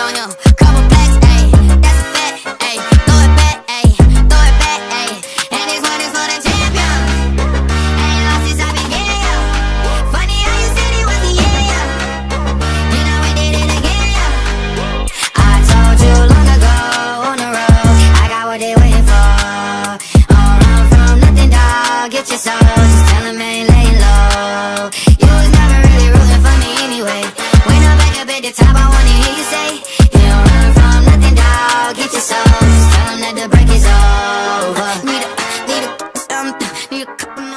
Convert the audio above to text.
on him. Couple packs, ayy, that's a fact, ayy. Throw it back, ayy, throw it back, ayy. And this one is for the champion. Ain't lost since I began, yeah. Funny how you said it was a yeah, yeah. You know we did it again, yeah. I told you long ago on the road, I got what they waiting for. Don't run from nothing, dog. Get your soul, just tell 'em ain't laying low. You was never really rooting for me anyway. When I'm back up at the top, I wanna hear you say. Come